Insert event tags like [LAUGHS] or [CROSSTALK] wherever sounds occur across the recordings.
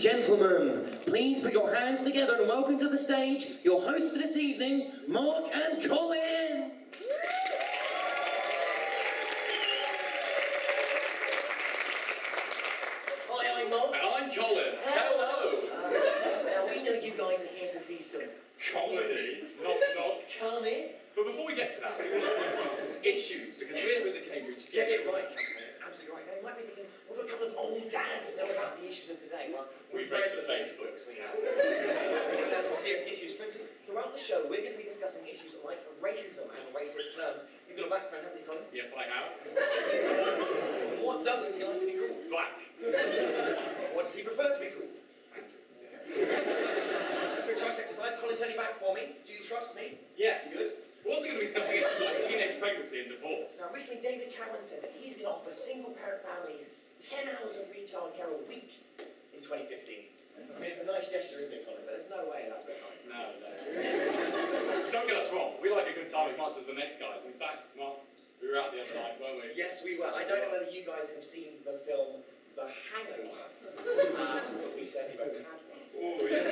Gentlemen, please put your hands together and welcome to the stage your hosts for this evening, Mark and Colin. Hi, I'm Mark. And I'm Colin. Hello. Uh, now we know you guys are here to see some Comedy. Knock, knock. Come in. But before we get to that, we want to talk about some issues because we're with the Cambridge Get it right, campaign. That's absolutely right. Now you might be thinking, what do a couple of old dads know about the issues of today? Well, We've read the Facebooks. We have. We know there's some serious issues. For instance, throughout the show, we're going to be discussing issues like racism and racist terms. You've got a black friend, haven't you, Colin? Yes, I have. [LAUGHS] What doesn't he like to be called? Black. What does he prefer to be called? Quick trust exercise. Colin, turn your back for me. Do you trust me? Yes. Good. We're also going to be discussing issues like teenage pregnancy and divorce. Now, recently, David Cameron said that he's going to offer single-parent families 10 hours of free childcare a week in 2015. I mean, it's a nice gesture, isn't it, Colin? But there's no way in time. No, no. [LAUGHS] Don't get us wrong. We like a good time as much as the next guys. In fact, Mark, we were out the other night, weren't we? Yes, we were. I don't know whether you guys have seen the film The Hangover, [LAUGHS] um, but we certainly both have. Oh, yes.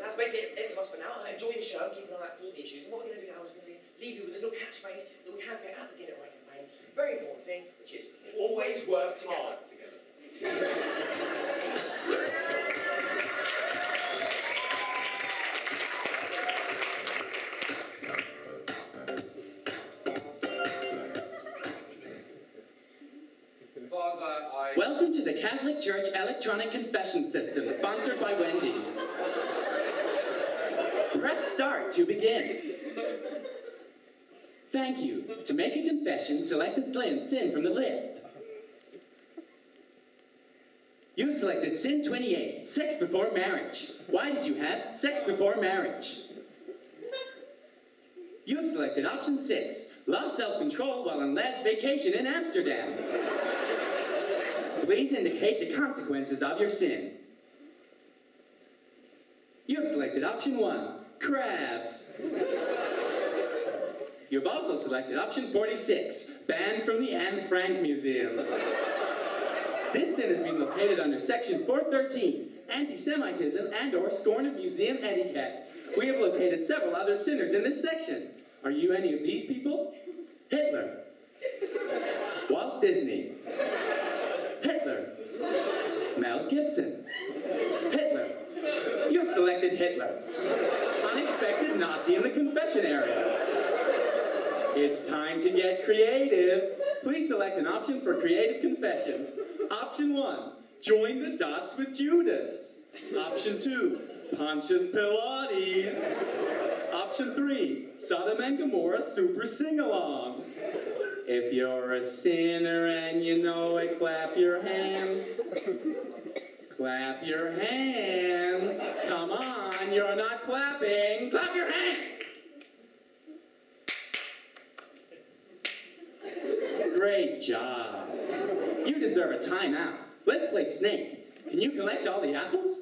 That's basically it for us for now. Enjoy the show, keep an eye out for all the issues. And what we're going to do now is we're going to leave you with a little catchphrase that we have here at the Get It Right campaign. Very important thing, which is always work together. Together. The Catholic Church Electronic Confession System, sponsored by Wendy's. Press start to begin. Thank you. To make a confession, select a slim sin from the list. You selected sin 28, sex before marriage. Why did you have sex before marriage? You have selected option 6, lost self-control while on lad's vacation in Amsterdam. Please indicate the consequences of your sin. You have selected option one, crabs. You have also selected option 46, banned from the Anne Frank Museum. This sin has been located under section 413, anti-Semitism and or scorn of museum etiquette. We have located several other sinners in this section. Are you any of these people? Hitler. Walt Disney. Gibson. Hitler. You have selected Hitler. Unexpected Nazi in the confession area. It's time to get creative. Please select an option for creative confession. Option one, join the dots with Judas. Option two, Pontius Pilates. Option three, Sodom and Gomorrah super sing-along. If you're a sinner and you know it, clap your hands. Clap your hands. Come on, you're not clapping. Clap your hands. Great job. You deserve a timeout. Let's play Snake. Can you collect all the apples?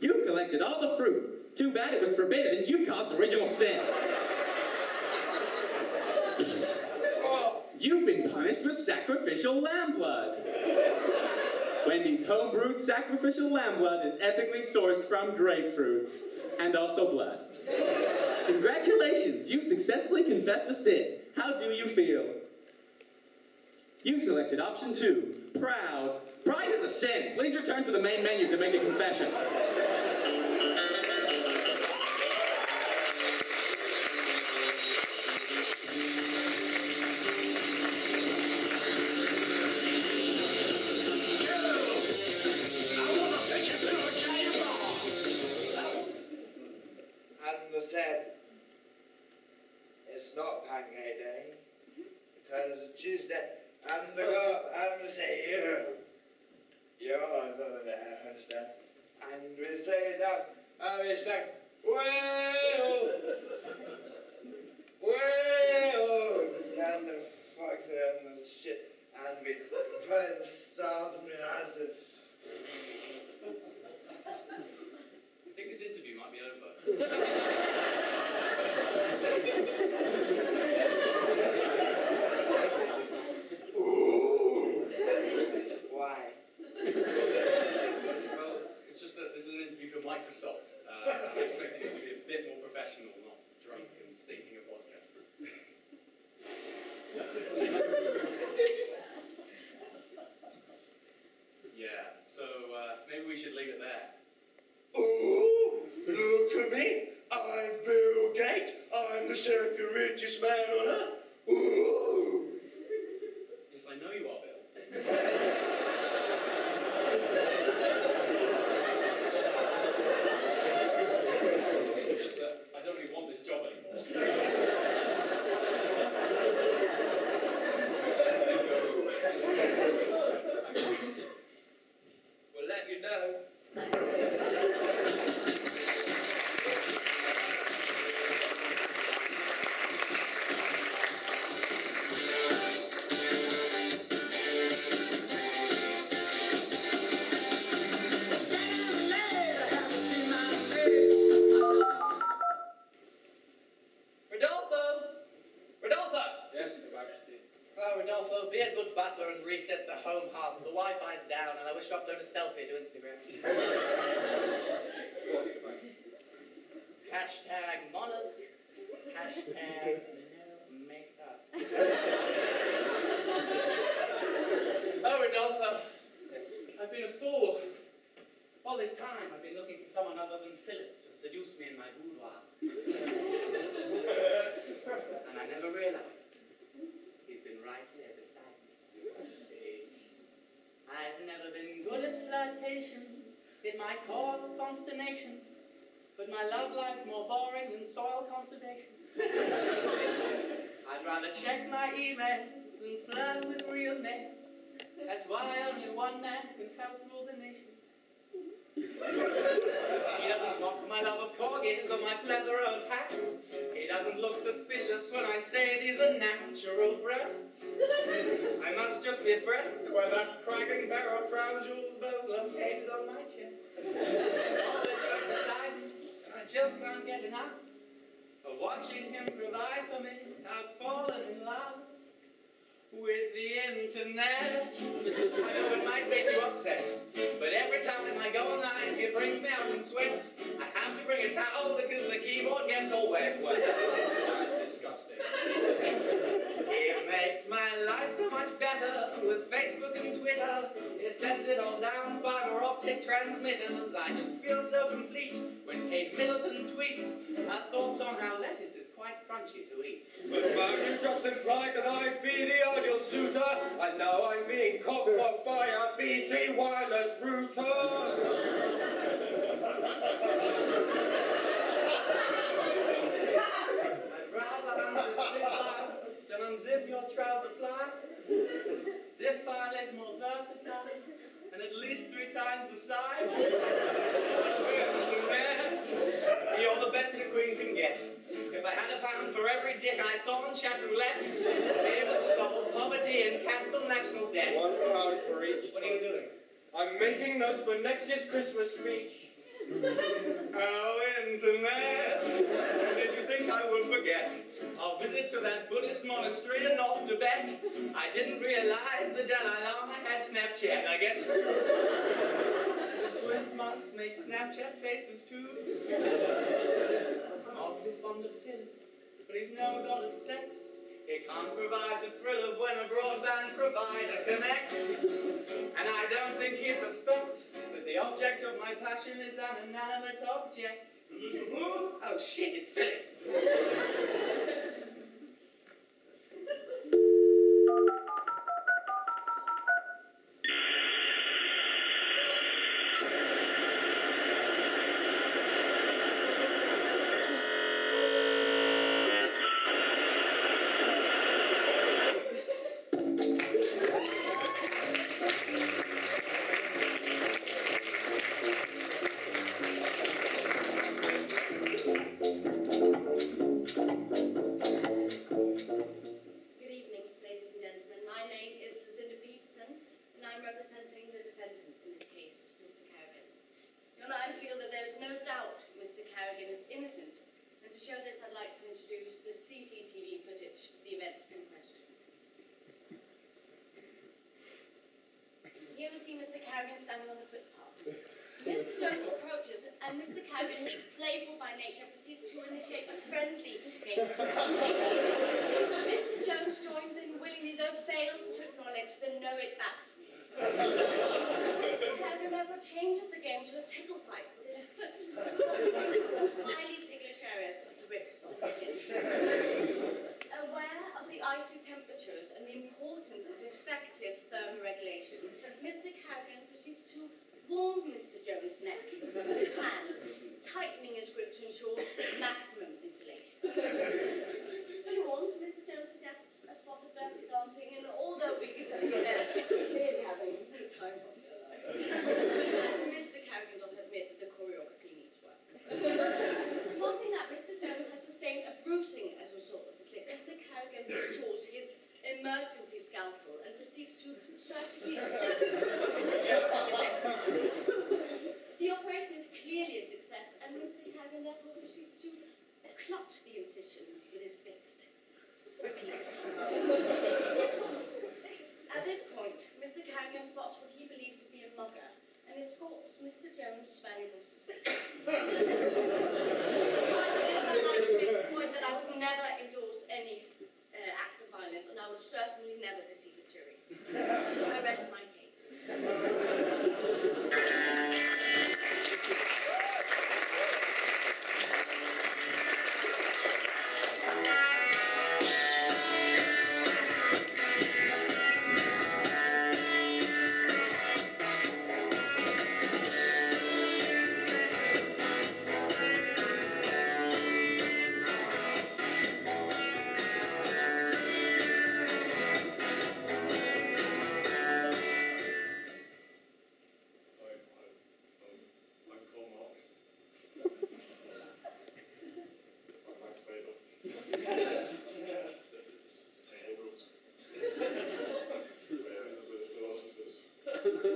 You collected all the fruit. Too bad it was forbidden you caused original sin. You've with sacrificial lamb blood. Wendy's homebrewed sacrificial lamb blood is ethically sourced from grapefruits and also blood. Congratulations, you've successfully confessed a sin. How do you feel? You selected option two, proud. Pride is a sin. Please return to the main menu to make a confession. It might cause consternation. But my love life's more boring than soil conservation. I'd rather check my emails than flirt with real men. That's why only one man can help rule the nation. He doesn't mock my love of corgis or my plethora of hats. He doesn't look suspicious when I say these are natural breasts. I must just be breast where that cracking barrel of crown jewels both located on my chest. It's always and I just can't get enough of watching him provide for me. I've fallen in love with the internet. I know it might make you upset, but every time I go online, it brings me out in sweats. I have to bring a towel because the keyboard gets all wet. Well, That's disgusting. Makes my life so much better with Facebook and Twitter. It sends it all down fiber optic transmitters. I just feel so complete when Kate Middleton tweets her thoughts on how lettuce is quite crunchy to eat. But man, you just implied that I'd be the ideal suitor, and now I'm being cockblocked by a BT wireless router. Unzip zip files than unzip your trouser fly, [LAUGHS] Zip file is more versatile and at least three times the size. [LAUGHS] You're the best a queen can get. If I had a pound for every dick I saw on chat roulette, I'd be able to solve poverty and cancel national debt. One pound for each. What are you doing? I'm making notes for next year's Christmas speech. [LAUGHS] Oh, internet! I would forget our visit to that Buddhist monastery in North Tibet? I didn't realize the Dalai Lama had Snapchat. I guess it's true. Buddhist monks make Snapchat faces too. I'm awfully fond of Philip, but he's no god of sex. He can't provide the thrill of when a broadband provider connects. And I don't think he suspects that the object of my passion is an inanimate object. Oh shit, it's Philip. Jones' neck with his hands, tightening his grip to ensure maximum insulation. Fully Mr. Jones suggests a spot of dirty dancing, and although we can see they're clearly having the time of their life, Mr. Carrigan does admit that the choreography needs work. Spotting that Mr. Jones has sustained a bruising as a result of the slip, Mr. Carrigan withdraws his emergency scalpel and proceeds to surgically assist Mr. Jones in effectively. The operation is clearly a success, and Mr. Carrigan therefore proceeds to clutch the incision with his fist. At this point, Mr. Carrigan spots what he believed to be a mugger and escorts Mr. Jones' valuables to safety. I'd like to make the point that I would never endorse any uh, act of violence, and I would certainly never deceive a jury. I rest my case.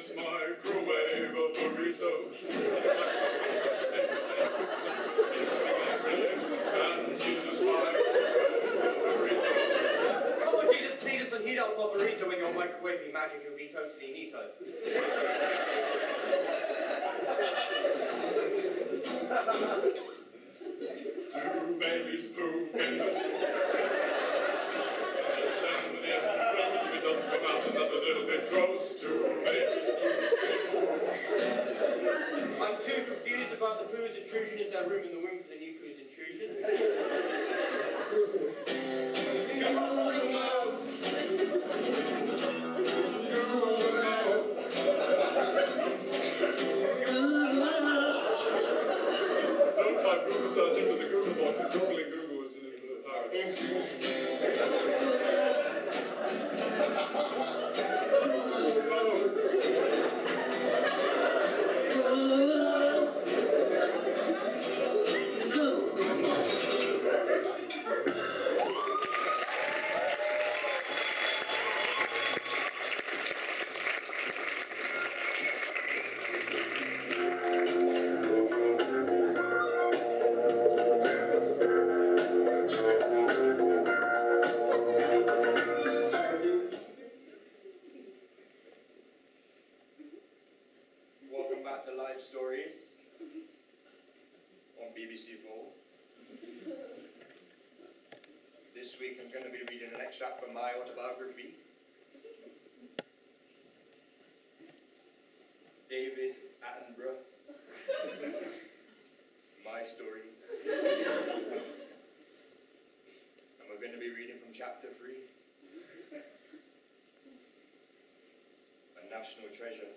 Jesus microwave a burrito. And Jesus microwave. Come on, Jesus, please and heat up burrito your microwaving magic will be totally neato. [LAUGHS] Two babies poop grows. If it doesn't come out, that's a little bit gross. I'm too confused about the poo's intrusion. Is there room in the womb for the new poo's intrusion? week I'm going to be reading an extract from my autobiography. David Attenborough. [LAUGHS] my story. and we're going to be reading from chapter 3. A national treasure.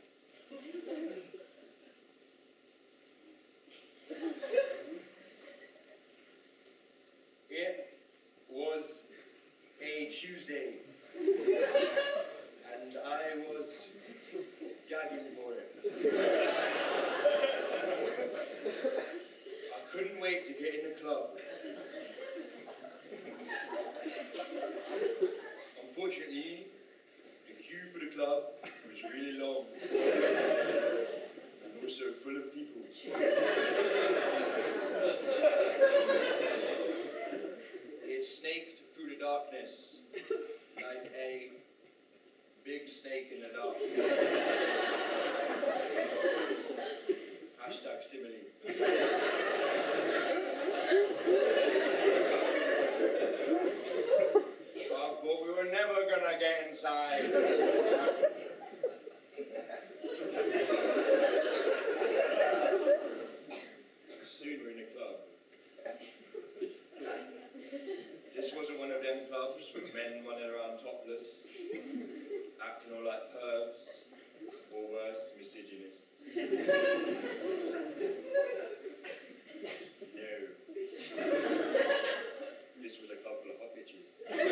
to hug at you.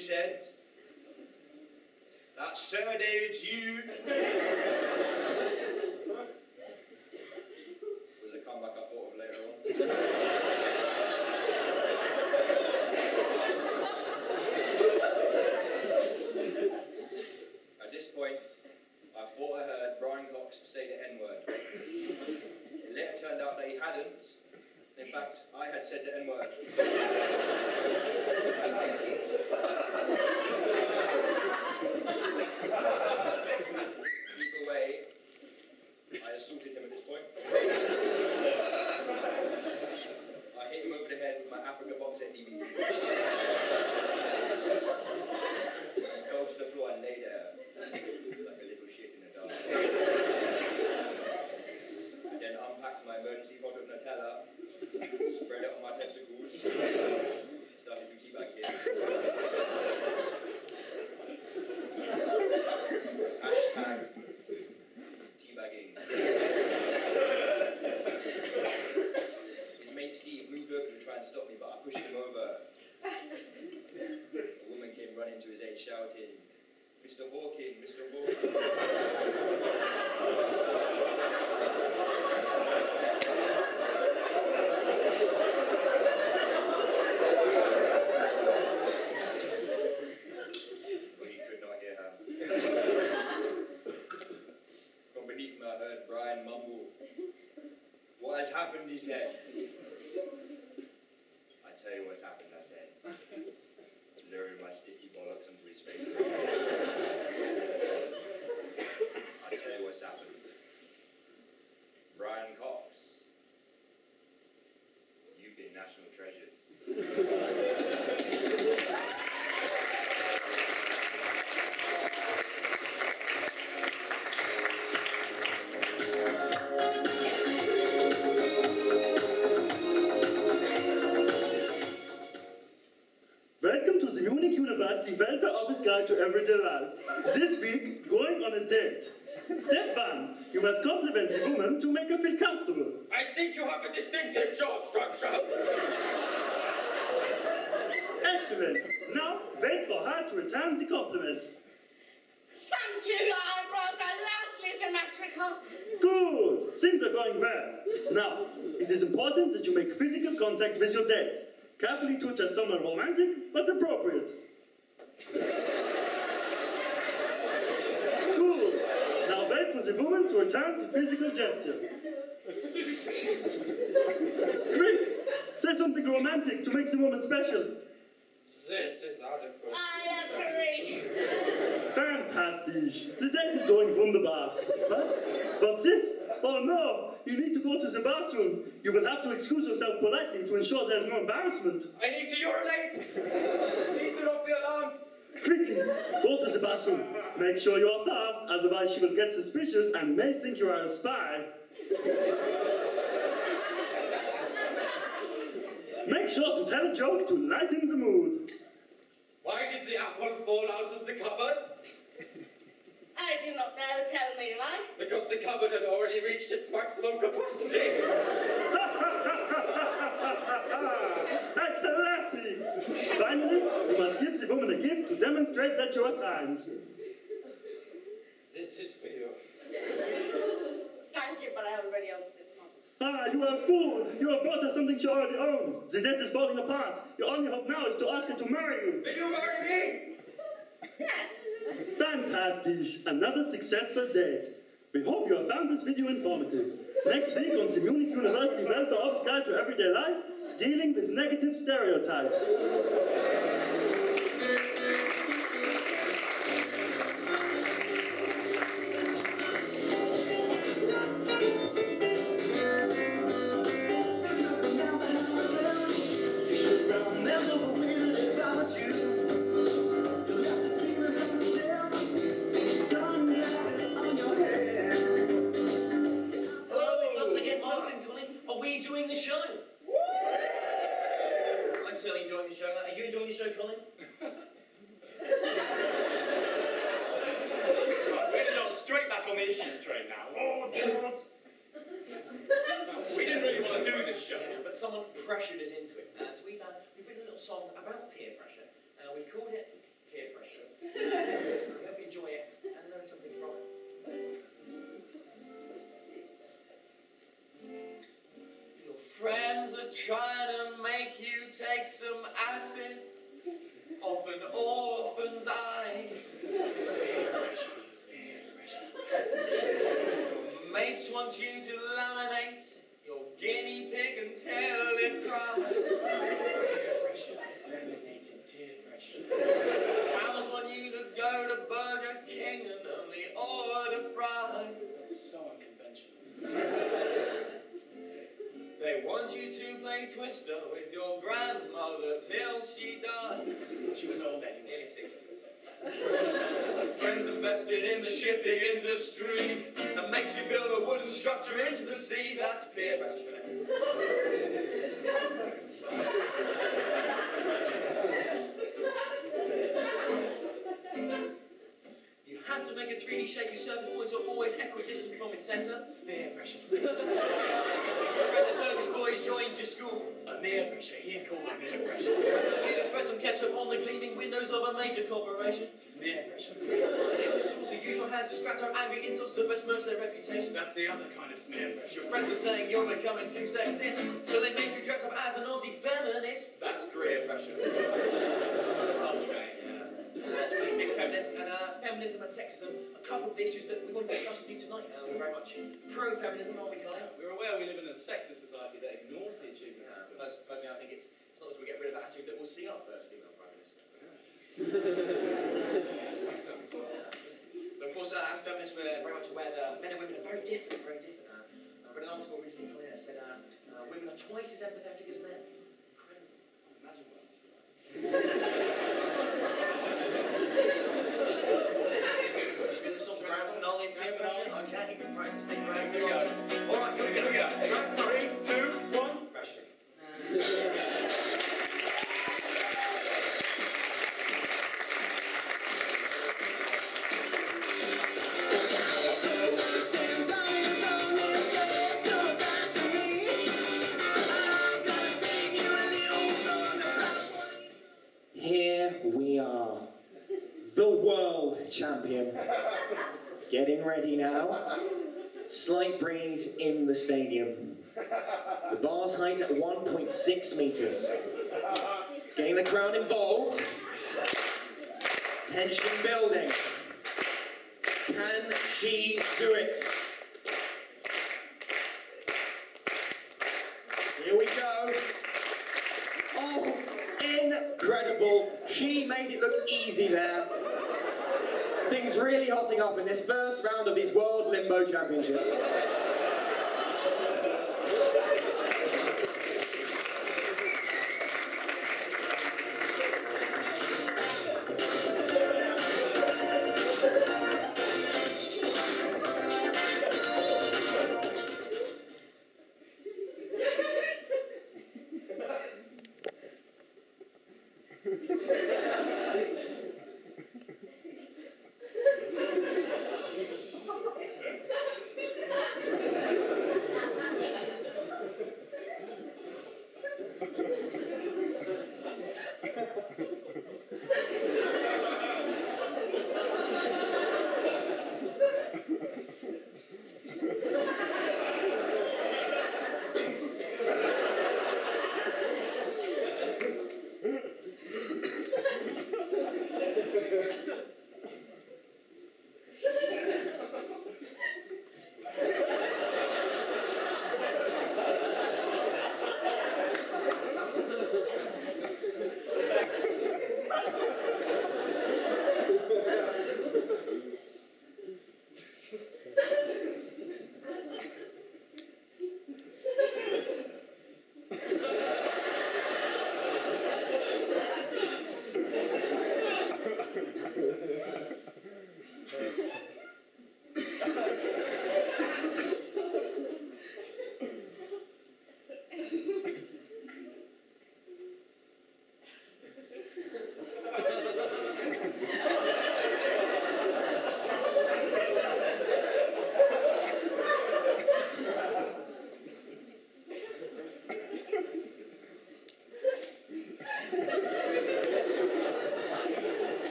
Said. That's Sir David's you. was a comeback I thought of later on. At this point, I thought I heard Brian Cox say the N word. It later turned out that he hadn't. In fact, I had said the N word. One, you must woman to make her feel comfortable. I think you have a distinctive jaw structure. Excellent. Now, wait for her to return the compliment. Thank you, your eyebrows are largely symmetrical. Good. Things are going well. Now, it is important that you make physical contact with your date. Carefully touch just someone romantic but appropriate. Good. Now a for the woman to return the physical gesture. Quick! Say something romantic to make the woman special. This is adequate. I agree. Fantastic. The date is going wunderbar. But, what's this? Oh no, you need to go to the bathroom. You will have to excuse yourself politely to ensure there's no embarrassment. I need to urinate. Please do not be alarmed. Quickly, go to the bathroom. Make sure you are fast, otherwise she will get suspicious and may think you are a spy. Make sure to tell a joke to lighten the mood. Why did the apple fall out of the cupboard? I do not know, tell me why. Because the cupboard had already reached its maximum capacity. You must give the woman a gift to demonstrate that you are kind. This is for you. Thank you, but I already own this model. Ah, you are a fool! You have brought her something she already owns. The debt is falling apart. Your only hope now is to ask her to marry you. Will you marry me? Yes. Fantastic! Another successful date. We hope you have found this video informative. Next week on the Munich University Welfare Office Guide to Everyday Life, dealing with negative stereotypes. Cows want you to go to Burger King and only order fries. That's So unconventional. They want you to play Twister with your grandmother till she died. She was old anyway. Nearly 60 Friends invested in the shipping industry that makes you build a wooden structure into the sea. That's peer pressure. 3D shape. Your surface points are always equidistant from its centre. Spear pressure, [LAUGHS] spear pressure. The Turkish boys joined your school. Amir pressure, he's called Amir pressure. You to spread some ketchup on the gleaming windows of a major corporation. Smear pressure, smear pressure. In the sauce, you use your hands to scratch out angry insults to besmirch their reputation. That's the other kind of smear pressure. Your friends are saying you're becoming too sexist, so they make you dress up as an Aussie feminist. That's Greer pressure. [LAUGHS] Big feminist and uh, feminism and sexism, a couple of the issues that we want to discuss with you tonight. Uh, we're very much pro-feminism, aren't we, Kai? We're aware we live in a sexist society that ignores the achievements Yeah, personally, I think it's, it's not until we get rid of that attitude that we'll see our first female prime minister. [LAUGHS] But of course, uh, as feminists, we're very much aware that men and women are very different, very different. Uh, uh, but an article recently in that said uh, uh, women are twice as empathetic as men. Incredible. Imagine what that must be like. [LAUGHS] Just been the song of Peer Pressure. Okay, right to stick around. Here we go. All right, here we go. Here we go. Three, two, one. Pressure. Uh, 1.6 metres. Getting the crowd involved. Tension building. Can she do it? Here we go. Oh, incredible. She made it look easy there. Things really hotting up in this first round of these World Limbo Championships.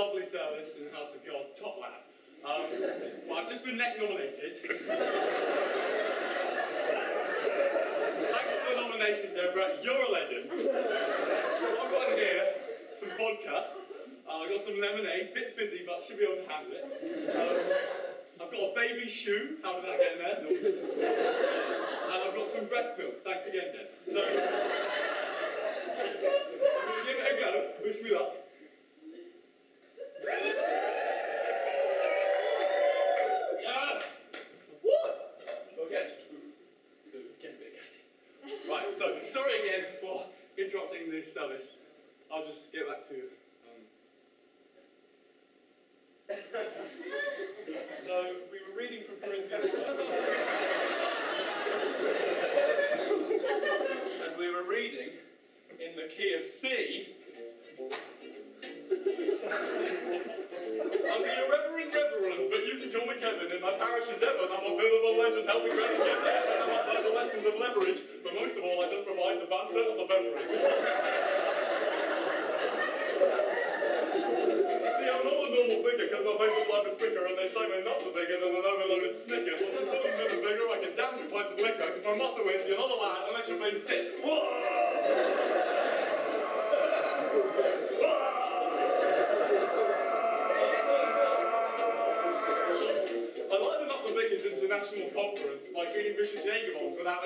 lovely service in the House of God, Top Lab. Um, well, I've just been neck nominated. [LAUGHS] Thanks for the nomination, Deborah. You're a legend. I've got here some vodka. Uh, I've got some lemonade, bit fizzy, but should be able to handle it. Um, I've got a baby shoe. How did that get in there? No. And I've got some breast milk. Thanks again, Debs. So. [LAUGHS] Give it a go. Wish me luck.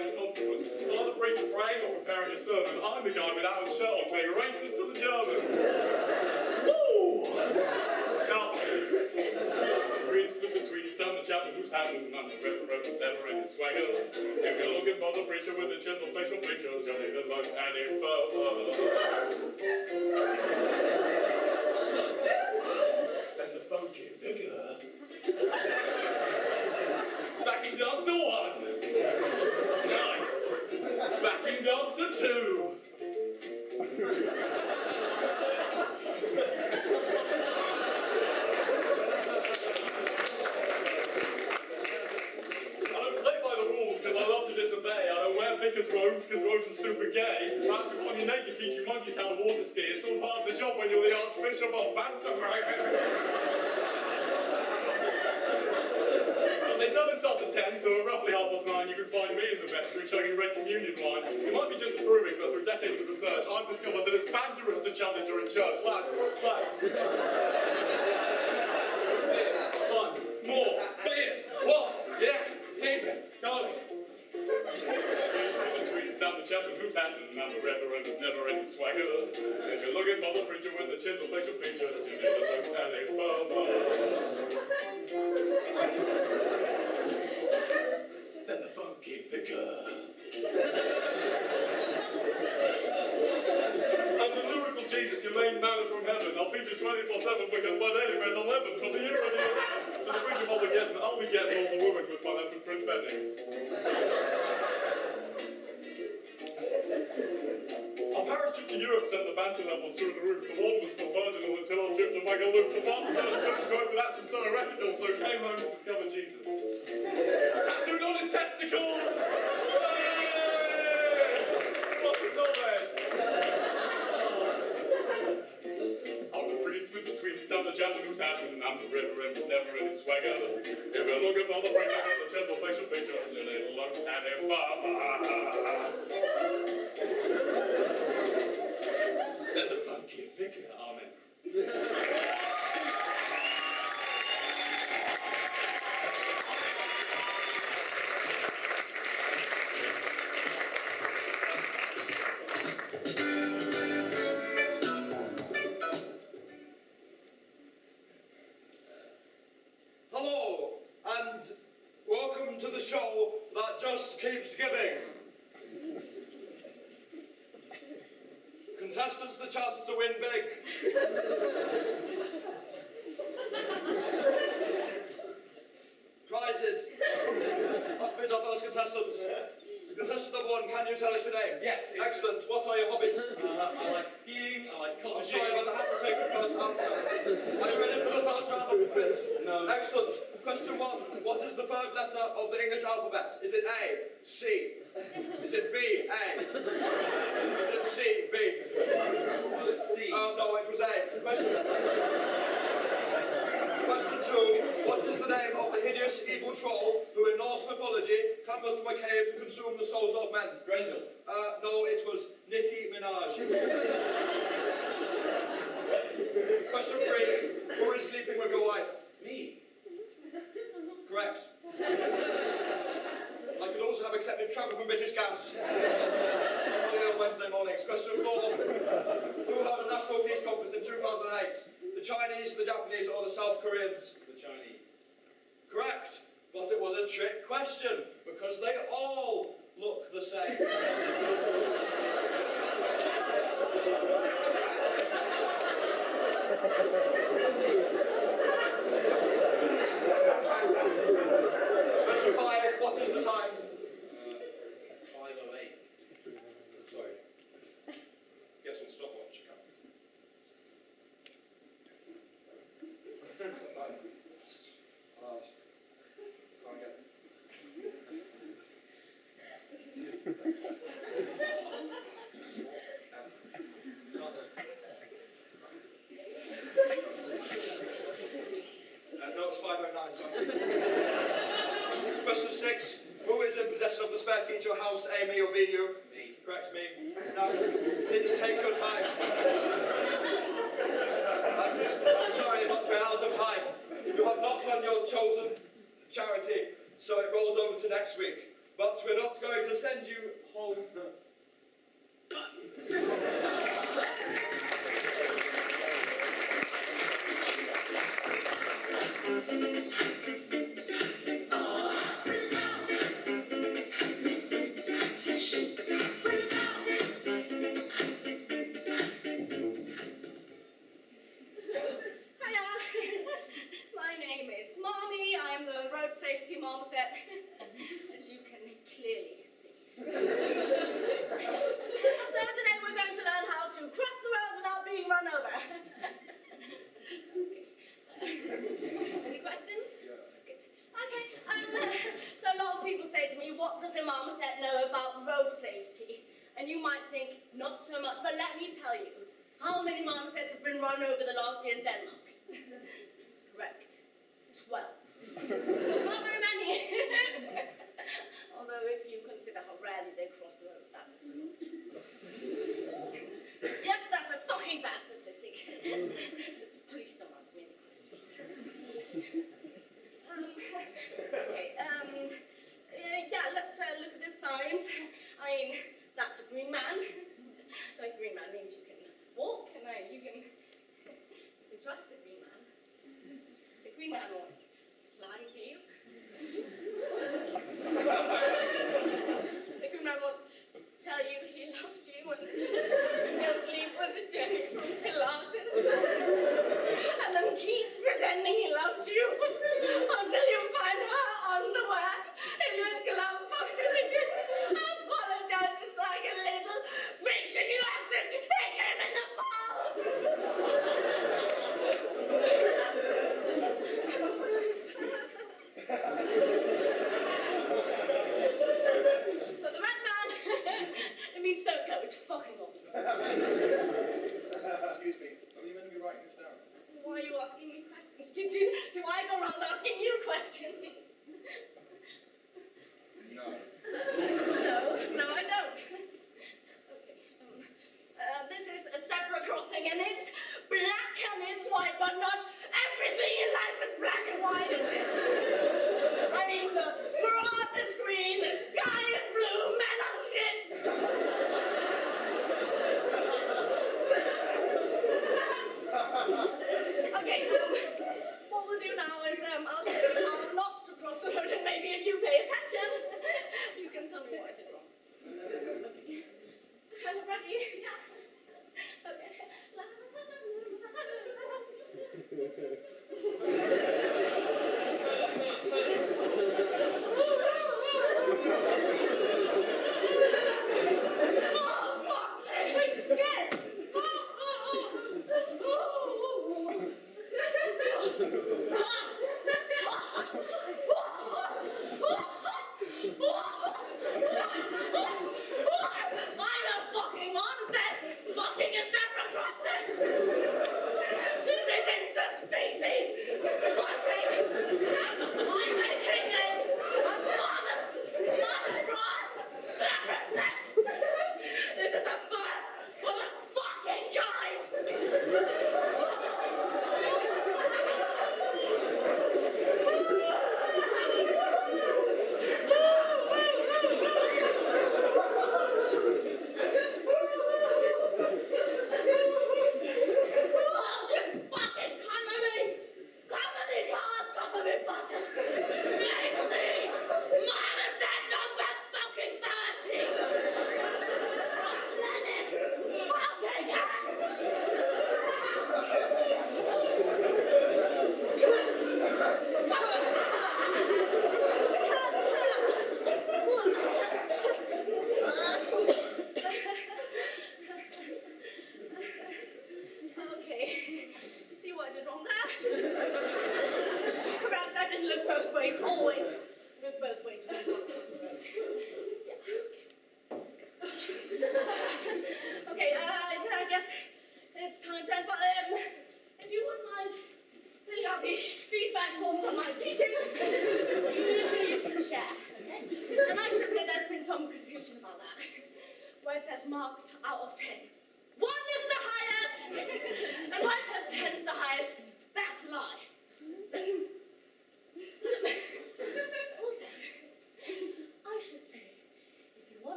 Any consequence. While the are praying or preparing a sermon, I'm the guy without a shirt on being racist to the Germans. Woo! Nazis. Priest the trees down the chapel who's of the reverend never any swagger. If you're looking for the preacher with the chisel facial features, you'll need to look any further. Then the funky figure. Backing dancer one. Backing dancer two. I don't play by the rules because I love to disobey. I don't wear vicar's robes because robes are super gay. Perhaps if on your naked teach monkeys how to water ski. It's all part of the job when you're the Archbishop of Banterbury. Sunday service starts at 10, so at roughly half past 9 you can find me in the vestry chugging red communion wine. It might be disapproving, but through decades of research I've discovered that it's banterous to challenge during church. Lads, lads, Beers, fun, more, beers, what? Yes, keep it, going. Down the chapel, who's happening? I'm a reverend, never any swagger. If you're looking for the preacher with the chisel facial features, you to look any further. The funky vicar. And the lyrical Jesus, you main manna from heaven. I'll feed you 24-7 because my daily bread's unleavened from the year and year. To the brink of Armageddon, I'll be getting all the women with my leopard print bedding. Our parish to Europe sent the banter levels through the roof. The one was still virginal until our trip to Magaluf. The pastor couldn't cope with action so heretical, so came home to discover Jesus. Tattooed on his testicles! I'm the priest with the tweed stab the jab who's and I'm the reverend with never any swagger. If you're looking for the breaking of the chisel facial features, you look at it Then that [LAUGHS] the Chinese. Correct. But it was a trick question because they all look the same. [LAUGHS] safety marmoset, [LAUGHS] as you can clearly see. [LAUGHS] so today we're going to learn how to cross the road without being run over. [LAUGHS] Any questions? Good. Okay. Um, so a lot of people say to me, what does a marmoset know about road safety? And you might think, not so much, but let me tell you. How many marmosets have been run over the last year in Denmark? Correct. Twelve. Not very many. [LAUGHS] Although if you consider how rarely they cross the road, that's a lot. yes, that's a fucking bad statistic. [LAUGHS] Just please don't ask me any questions. um, okay, um, uh, yeah, let's uh, look at the signs. I mean, that's a green man. like green man means you can walk, and uh, you can [LAUGHS] trust the green man. The green man you. [LAUGHS] I good tell you he loves you and [LAUGHS] he'll sleep with a Jenny from Pilates [LAUGHS] and then keep pretending he loves you until you find out underwear in his glove apologizes like a little bitch and you have to it's fucking obvious. [LAUGHS] Excuse me, are you meant to be writing this down? Why are you asking me questions? Do, do, do I go around asking you questions?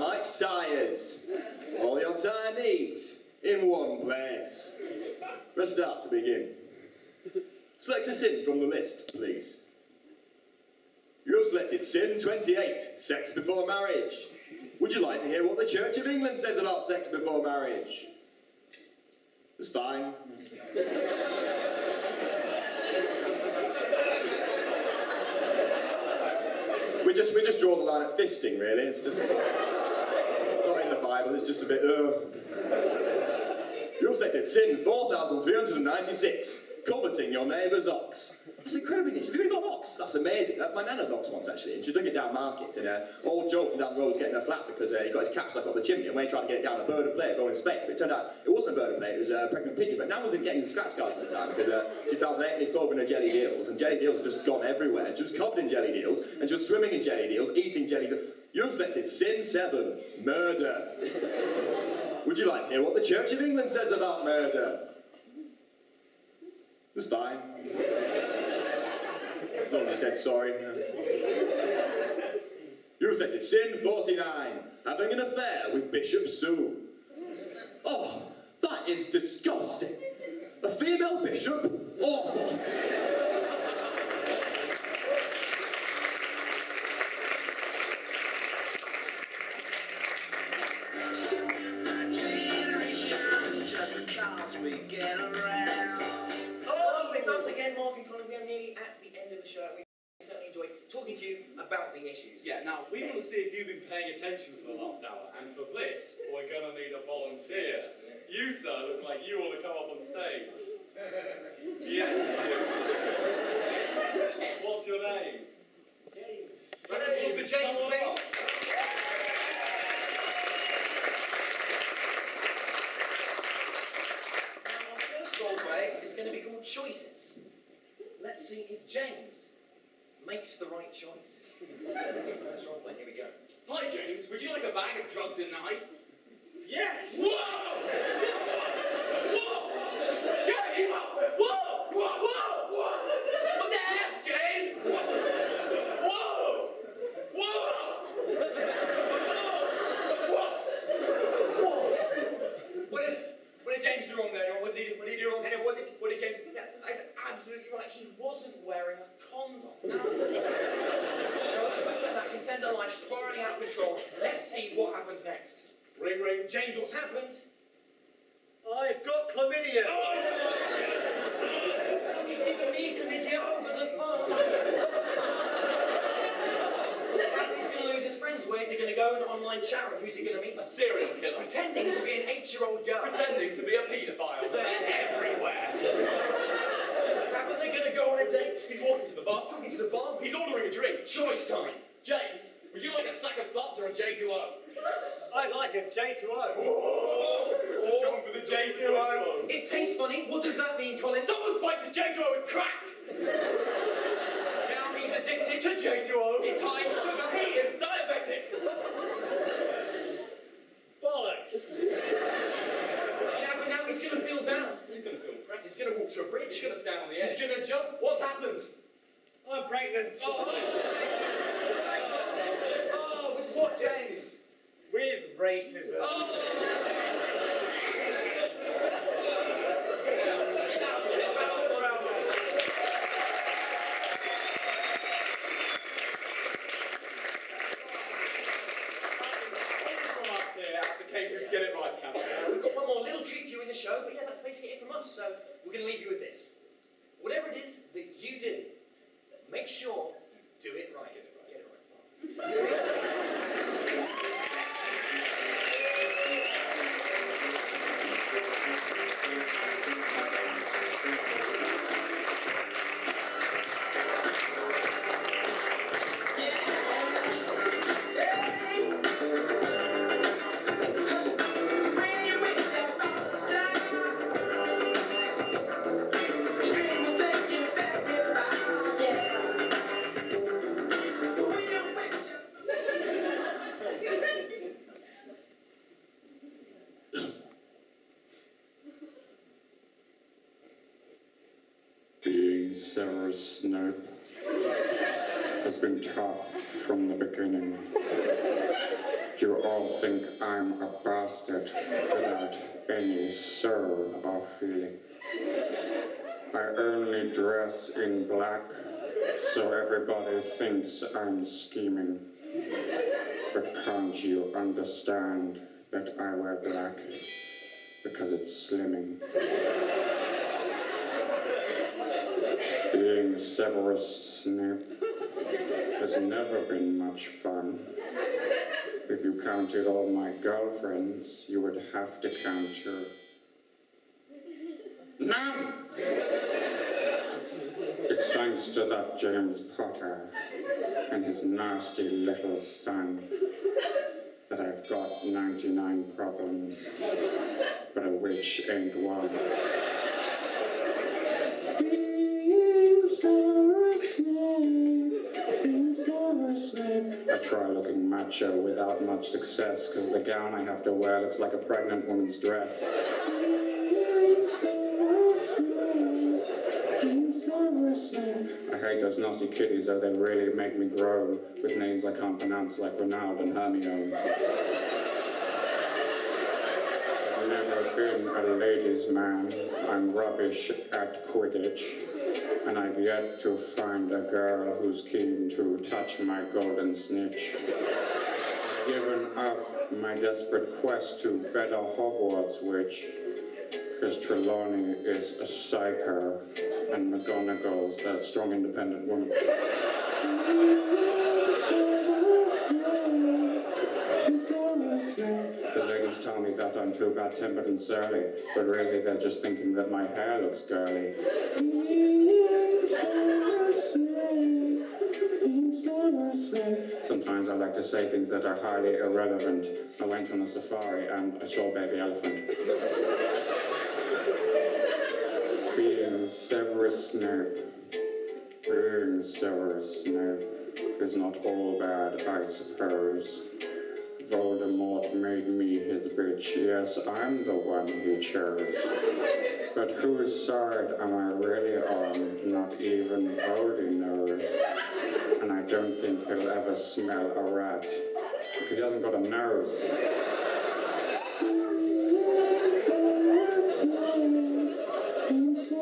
Mike Sayers. All your time needs in one place. Let's start to begin. Select a sin from the list, please. You have selected sin 28, sex before marriage. Would you like to hear what the Church of England says about sex before marriage? It's fine. we just we just draw the line at fisting, really. It's just it's not in the Bible. It's just a bit. Uh. You selected sin 4,396, coveting your neighbour's ox. That's incredibly niche. Have you really got an ox? That's amazing. Uh, my nana had an ox once actually, and she took it down market, and uh, old Joe from down the road was getting a flat because uh, he got his cap stuck up the chimney, and when he tried to get it down, a bird of prey fell in his. But it turned out it wasn't a bird of prey; it was a pregnant pigeon. But Nan wasn't getting the scratch cards at the time because uh, she found an eight-leaf clover in her jellied eels, and jellied eels had just gone everywhere. She was covered in jellied eels, and she was swimming in jellied eels, eating jellied eels. You've selected sin seven, murder. Would you like to hear what the Church of England says about murder? It's fine. No one said sorry. You selected sin 49, having an affair with Bishop Sue. Oh, that is disgusting. A female bishop? Awful. Show. We certainly enjoyed talking to you about the issues. Yeah, now we want to see if you've been paying attention for the last hour, and for this, we're going to need a volunteer. You, sir, look like you want to come up on stage. Yes, you. What's your name? James. Round of applause for James, Come on please. up. Now, our first role play is going to be called Choices. Let's see if James makes the right choice. First role play, here we go. Hi, James. Would you like a bag of drugs and knives? Yes! Whoa! Whoa! James! Whoa! Whoa! Whoa! Whoa! What the F, James? Whoa! Whoa! What did, what did James do wrong there? What did he, what did he do wrong? And what did, what did James do? Yeah, that's absolutely right. He wasn't wearing a condom. No. no, a choice like that can send a life spiraling out of control. Let's see what happens next. Ring, ring. James, what's happened? I've got chlamydia. He's giving me chlamydia over the phone. He's going to lose his friends. Where's he going to go? An online chat room. Who's he going to meet? A serial killer. Pretending to be an eight-year-old girl. Pretending to be a paedophile. They're everywhere. But they're going to go on a date. He's walking to the bar. He's talking to the bar. He's ordering a drink. Choice time. James, would you like a sack of sluts or a J2O? I'd like a J2O. Let's go for the J2O. It tastes funny. What does that mean, Colin? Someone spiked his J2O with crack! Now he's addicted To J2O. It's high in sugar. He is diabetic. Bollocks. See, now, now he's going to feel down. He's gonna feel depressed. He's going to walk to a bridge. He's gonna stand on the He's edge. going to jump. What's happened? I'm pregnant. Oh, with what, James? Racism. Oh. Understand that I wear black because it's slimming? Being Severus Snape has never been much fun. If you counted all my girlfriends, you would have to count her. No! It's thanks to that James Potter and his nasty little son that I've got 99 problems, but a witch ain't one. Being Severus Snape, being Severus Snape. I try looking macho without much success because the gown I have to wear looks like a pregnant woman's dress. I hate those nasty kitties though, they really make me groan with names I can't pronounce like Ronald and Hermione. [LAUGHS] I've never been a ladies' man. I'm rubbish at Quidditch. And I've yet to find a girl who's keen to touch my golden snitch. I've given up my desperate quest to better Hogwarts, which Because Trelawney is a psycho and McGonagall's a strong, independent woman. The ladies tell me that I'm too bad tempered and surly, but really they're just thinking that my hair looks girly. Sometimes I like to say things that are highly irrelevant. I went on a safari and I saw a baby elephant. Severus Snape, being Severus Snape is not all bad, I suppose. Voldemort made me his bitch. Yes, I'm the one he chose. But whose side am I really on? Not even Voldy knows. And I don't think he'll ever smell a rat. Because he hasn't got a nose.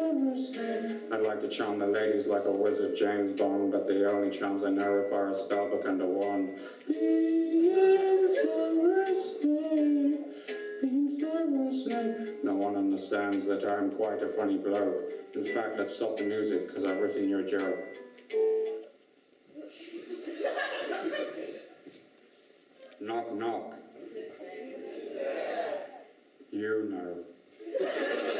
I'd like to charm the ladies like a wizard James Bond, but the only charms I know require a spellbook and a wand. No one understands that I'm quite a funny bloke. In fact, let's stop the music, because I've written your joke. knock, knock. You know.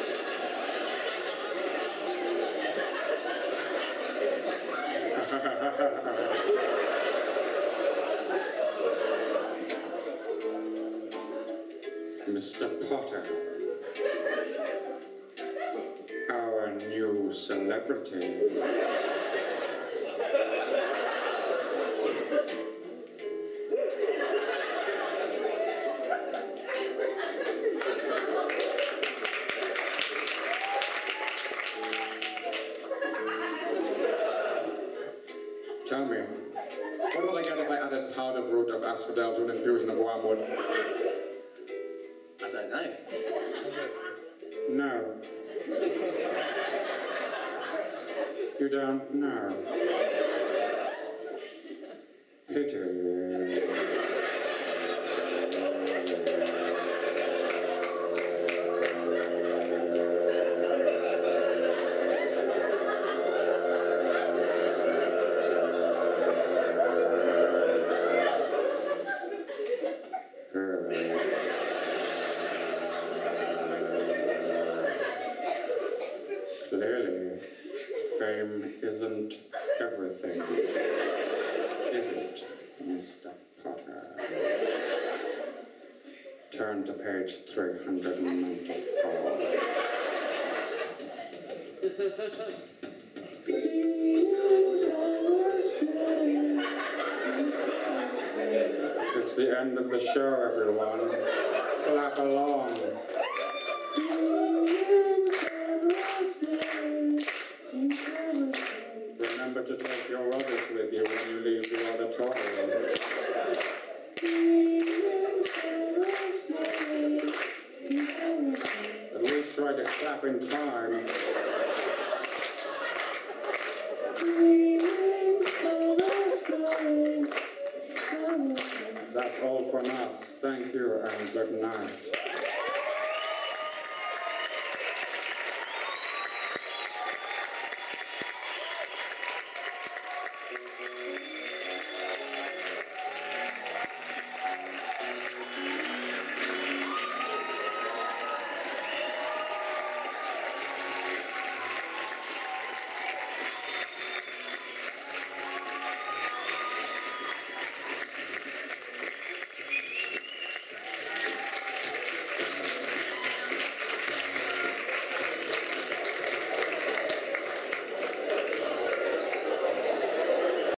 [LAUGHS] Mr. Potter, our new celebrity. You page 394. It's the end of the show, everyone. Clap along. Remember to take your rubbish with you when you leave the auditorium.